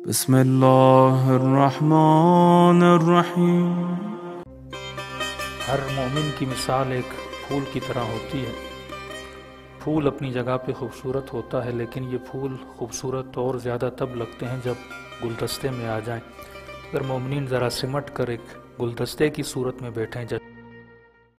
बिस्मिल्लाहिर्रहमानिर्रहीम। हर मोमिन की मिसाल एक फूल की तरह होती है। फूल अपनी जगह पे खूबसूरत होता है, लेकिन ये फूल खूबसूरत और ज़्यादा तब लगते हैं जब गुलदस्ते में आ जाएँ। अगर मोमिन ज़रा सिमट कर एक गुलदस्ते की सूरत में बैठें जब